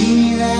me that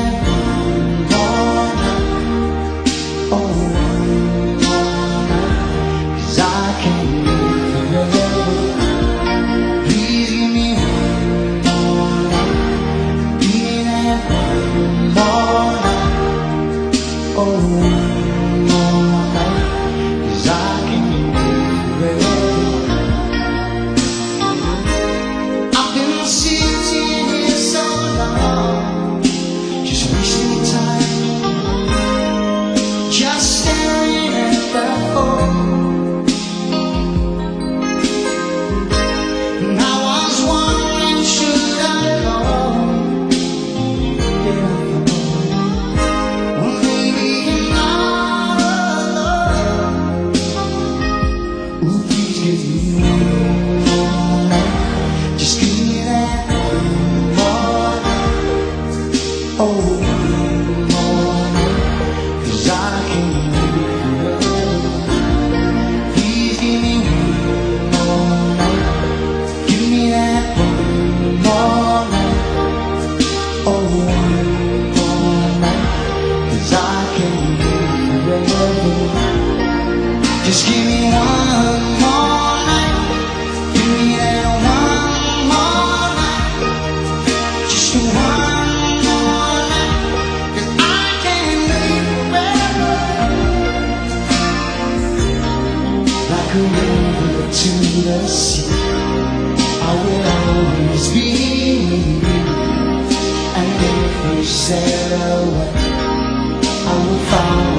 over to the sea. I will always be with you. And if you sail away, I will follow.